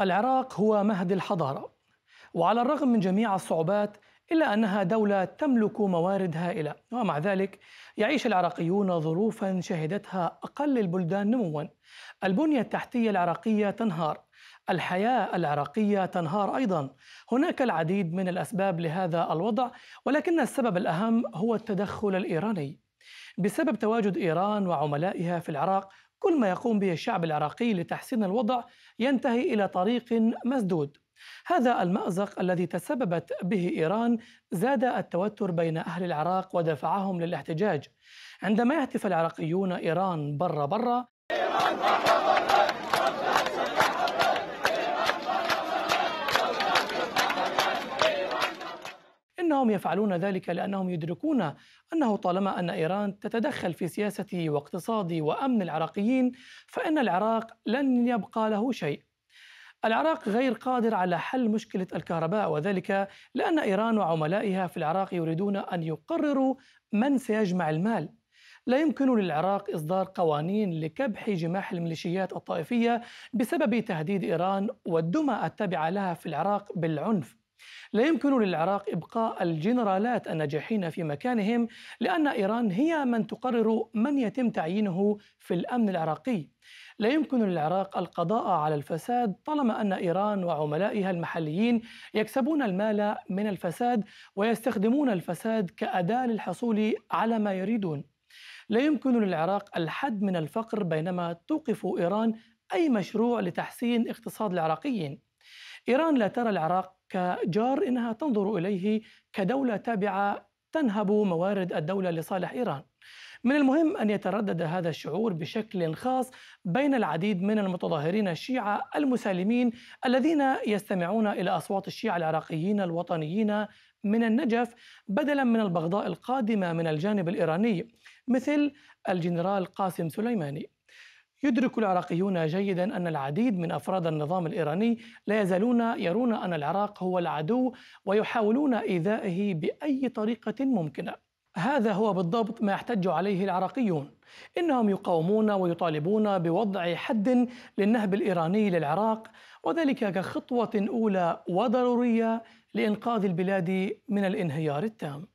العراق هو مهد الحضارة وعلى الرغم من جميع الصعوبات إلا أنها دولة تملك موارد هائلة ومع ذلك يعيش العراقيون ظروفا شهدتها أقل البلدان نموا. البنية التحتية العراقية تنهار الحياة العراقية تنهار أيضا. هناك العديد من الأسباب لهذا الوضع ولكن السبب الأهم هو التدخل الإيراني. بسبب تواجد إيران وعملائها في العراق كل ما يقوم به الشعب العراقي لتحسين الوضع ينتهي إلى طريق مسدود. هذا المأزق الذي تسببت به إيران زاد التوتر بين أهل العراق ودفعهم للاحتجاج. عندما يهتف العراقيون إيران برا برا إيران إنهم يفعلون ذلك لأنهم يدركون أنه طالما أن إيران تتدخل في سياسة واقتصاد وأمن العراقيين فإن العراق لن يبقى له شيء. العراق غير قادر على حل مشكلة الكهرباء وذلك لأن إيران وعملائها في العراق يريدون أن يقرروا من سيجمع المال. لا يمكن للعراق إصدار قوانين لكبح جماح الميليشيات الطائفية بسبب تهديد إيران والدمى التابعة لها في العراق بالعنف. لا يمكن للعراق إبقاء الجنرالات الناجحين في مكانهم لأن إيران هي من تقرر من يتم تعيينه في الأمن العراقي لا يمكن للعراق القضاء على الفساد طالما أن إيران وعملائها المحليين يكسبون المال من الفساد ويستخدمون الفساد كأداة للحصول على ما يريدون. لا يمكن للعراق الحد من الفقر بينما توقف إيران أي مشروع لتحسين اقتصاد العراقيين. إيران لا ترى العراق كجار إنها تنظر إليه كدولة تابعة تنهب موارد الدولة لصالح إيران. من المهم أن يتردد هذا الشعور بشكل خاص بين العديد من المتظاهرين الشيعة المسالمين الذين يستمعون إلى أصوات الشيعة العراقيين الوطنيين من النجف بدلا من البغضاء القادمة من الجانب الإيراني مثل الجنرال قاسم سليماني. يدرك العراقيون جيدا أن العديد من أفراد النظام الإيراني لا يزالون يرون أن العراق هو العدو ويحاولون إيذائه بأي طريقة ممكنة. هذا هو بالضبط ما يحتج عليه العراقيون إنهم يقاومون ويطالبون بوضع حد للنهب الإيراني للعراق وذلك كخطوة أولى وضرورية لإنقاذ البلاد من الانهيار التام